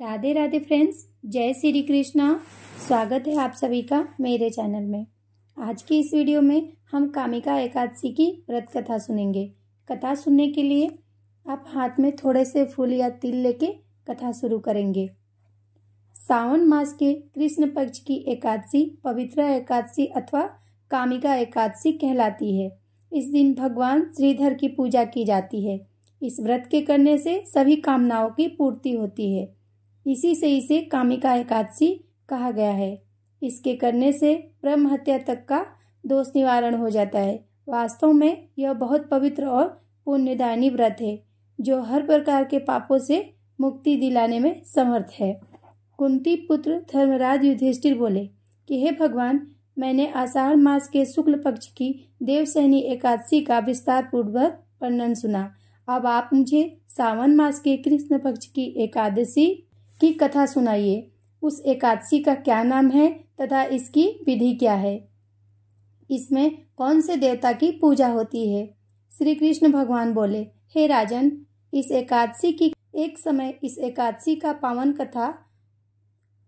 Radhe Radhe friends, जय श्री कृष्णा। स्वागत है आप सभी का मेरे चैनल में। आज की इस वीडियो में हम कामिका एकादशी की व्रत कथा सुनेंगे। कथा सुनने के लिए आप हाथ में थोड़े से फूल या तिल लेके कथा शुरू करेंगे। सावन मास के कृष्ण पक्ष की एकादशी पवित्र एकादशी अथवा कामिका एकादशी कहलाती है। इस दिन भगवान श्रीधर की पूजा की जाती है। इस व्रत के करने से सभी कामनाओं की पूर्ति होती है। इसी से इसे कामिका एकादशी कहा गया है। इसके करने से ब्रह्म हत्या तक का दोष निवारण हो जाता है। वास्तव में यह बहुत पवित्र और पुण्यदायनी व्रत है, जो हर प्रकार के पापों से मुक्ति दिलाने में समर्थ है। कुंती पुत्र धर्मराज युधिष्ठिर बोले, कि हे भगवान, मैंने आषाढ़ मास के शुक्ल पक्ष की देवसैनी एकादशी का विस्तार पूर्वक वर्णन सुना। अब आप मुझे सावन मास के कृष्ण पक्ष की एकादशी की कथा सुनाइए। उस एकादशी का क्या नाम है तथा इसकी विधि क्या है? इसमें कौन से देवता की पूजा होती है? श्री कृष्ण भगवान बोले, हे राजन, इस एकादशी की एक समय इस एकादशी का पावन कथा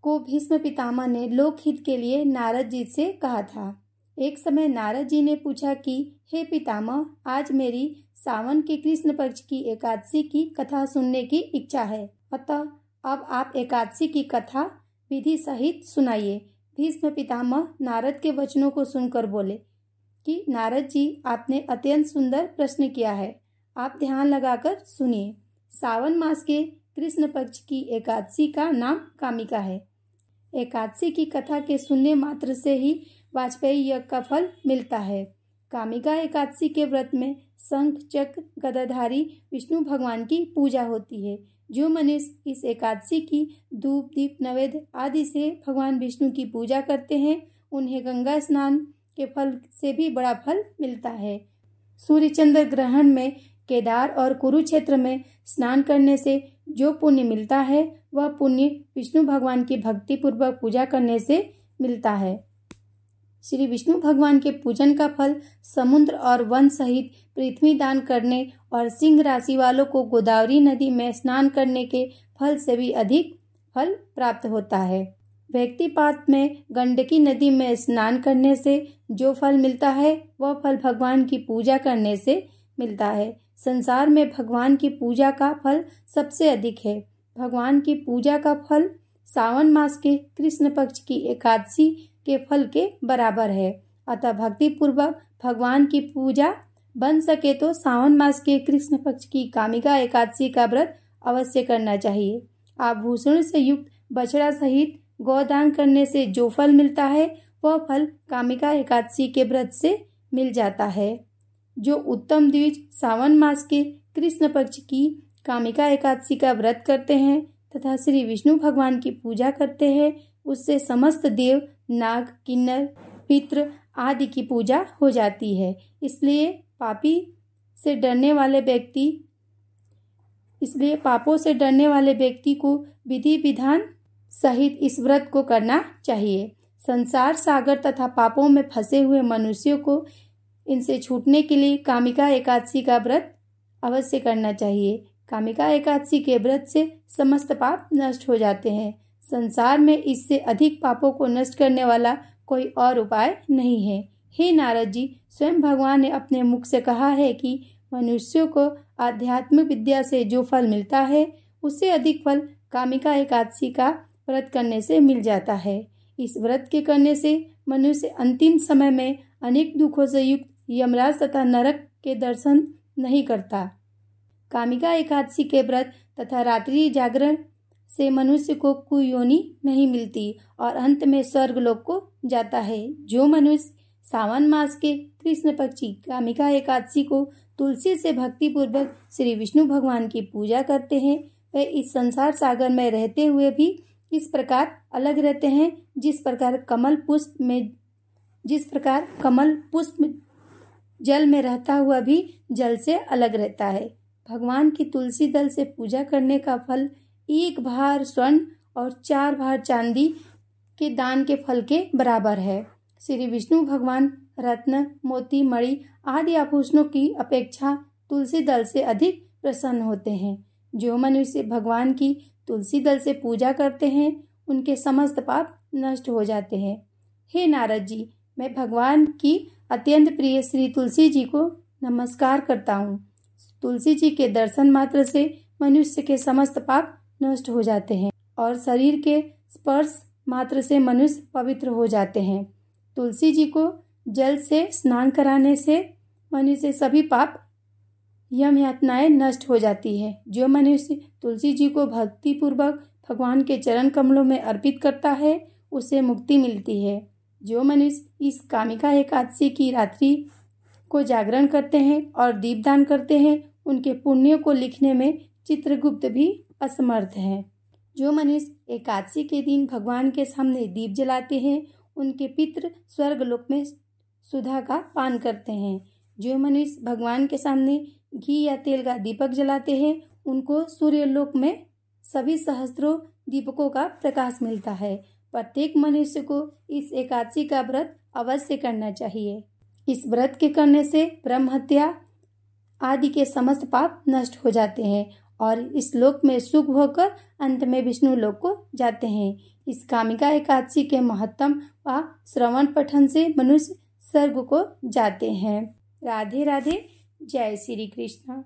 को भीष्म पितामह ने लोकहित के लिए नारद जी से कहा था। एक समय नारद जी ने पूछा कि, हे पितामह, आज मेरी सावन के कृष्ण पक्ष की एकादशी की कथा सुनने की इच्छा है। अतः अब आप एकादशी की कथा विधि सहित सुनाइए। भीष्म पितामह नारद के वचनों को सुनकर बोले, कि नारद जी, आपने अत्यंत सुंदर प्रश्न किया है। आप ध्यान लगाकर सुनिए। सावन मास के कृष्ण पक्ष की एकादशी का नाम कामिका है। एकादशी की कथा के सुनने मात्र से ही वाजपेयी यज्ञ का फल मिलता है। कामिका एकादशी के व्रत में शंख, चक्र, गदाधारी, विष्णु भगवान की पूजा होती है। जो मनुष्य इस एकादशी की धूप, दीप नवेद आदि से भगवान विष्णु की पूजा करते हैं, उन्हें गंगा स्नान के फल से भी बड़ा फल मिलता है। सूर्य चंद्र ग्रहण में केदार और कुरुक्षेत्र में स्नान करने से जो पुण्य मिलता है, वह पुण्य विष्णु भगवान की भक्ति पूर्वक पूजा करने से मिलता है। श्री विष्णु भगवान के पूजन का फल, समुद्र और वन सहित पृथ्वी दान करने और सिंह राशि वालों को गोदावरी नदी में स्नान करने के फल से भी अधिक फल प्राप्त होता है। व्यक्तिपात में गंडकी नदी में स्नान करने से जो फल मिलता है, वह फल भगवान की पूजा करने से मिलता है। संसार में भगवान की पूजा का फल सबसे अधिक है। भगवान की पूजा का फल सावन मास के कृष्ण पक्ष की एकादशी के फल के बराबर है। अतः भक्ति पूर्वक भगवान की पूजा बन सके तो सावन मास के कृष्ण पक्ष की कामिका एकादशी का व्रत अवश्य करना चाहिए। आभूषण से युक्त बछड़ा सहित गौदान करने से जो फल मिलता है, वह फल कामिका एकादशी के व्रत से मिल जाता है। जो उत्तम द्विज सावन मास के कृष्ण पक्ष की कामिका एकादशी का व्रत करते हैं तथा श्री विष्णु भगवान की पूजा करते हैं, उससे समस्त देव नाग, किन्नर, पित्र आदि की पूजा हो जाती है। इसलिए पापी से डरने वाले व्यक्ति, इसलिए पापों से डरने वाले व्यक्ति को विधि विधान सहित इस व्रत को करना चाहिए। संसार सागर तथा पापों में फंसे हुए मनुष्यों को इनसे छूटने के लिए कामिका एकादशी का व्रत अवश्य करना चाहिए। कामिका एकादशी के व्रत से समस्त पाप नष्ट हो जाते हैं। संसार में इससे अधिक पापों को नष्ट करने वाला कोई और उपाय नहीं है। हे नारद जी, स्वयं भगवान ने अपने मुख से कहा है कि मनुष्यों को आध्यात्मिक विद्या से जो फल मिलता है, उससे अधिक फल कामिका एकादशी का व्रत करने से मिल जाता है। इस व्रत के करने से मनुष्य अंतिम समय में अनेक दुखों से युक्त यमराज तथा नरक के दर्शन नहीं करता। कामिका एकादशी के व्रत तथा रात्रि जागरण से मनुष्य को कुयोनि नहीं मिलती और अंत में स्वर्ग लोक को जाता है। जो मनुष्य सावन मास के कृष्ण पक्षी कामिका एकादशी को तुलसी से भक्ति पूर्वक श्री विष्णु भगवान की पूजा करते हैं, वे इस संसार सागर में रहते हुए भी इस प्रकार अलग रहते हैं, जिस प्रकार कमल पुष्प में, जिस प्रकार कमल पुष्प जल में रहता हुआ भी जल से अलग रहता है। भगवान की तुलसी दल से पूजा करने का फल एक भार स्वर्ण और चार भार चांदी के दान के फल के बराबर है। श्री विष्णु, भगवान, रत्न, मोती, मणि आदि आभूषणों की अपेक्षा तुलसी दल से अधिक प्रसन्न होते हैं। जो मनुष्य भगवान की तुलसी दल से पूजा करते हैं, उनके समस्त पाप नष्ट हो जाते हैं। हे नारद जी, मैं भगवान की अत्यंत प्रिय श्री तुलसी जी को नमस्कार करता हूँ। तुलसी जी के दर्शन मात्र से मनुष्य के समस्त पाप नष्ट हो जाते हैं और शरीर के स्पर्श मात्र से मनुष्य पवित्र हो जाते हैं। तुलसी जी को जल से स्नान कराने से मनुष्य सभी पाप यम यातनाएँ नष्ट हो जाती है। जो मनुष्य तुलसी जी को भक्ति पूर्वक भगवान के चरण कमलों में अर्पित करता है, उसे मुक्ति मिलती है। जो मनुष्य इस कामिका एकादशी की रात्रि को जागरण करते हैं और दीपदान करते हैं, उनके पुण्यों को लिखने में चित्रगुप्त भी असमर्थ है। जो मनुष्य एकादशी के दिन भगवान के सामने दीप जलाते हैं, उनके पितृ स्वर्गलोक में सुधा का पान करते हैं। जो मनुष्य भगवान के सामने घी या तेल का दीपक जलाते हैं, उनको सूर्यलोक में सभी सहस्त्रों दीपकों का प्रकाश मिलता है। प्रत्येक मनुष्य को इस एकादशी का व्रत अवश्य करना चाहिए। इस व्रत के करने से ब्रह्म हत्या आदि के समस्त पाप नष्ट हो जाते हैं और इस लोक में सुख होकर अंत में विष्णु लोक को जाते हैं। इस कामिका एकादशी के महत्तम व श्रवण पठन से मनुष्य स्वर्ग को जाते हैं। राधे राधे, जय श्री कृष्ण।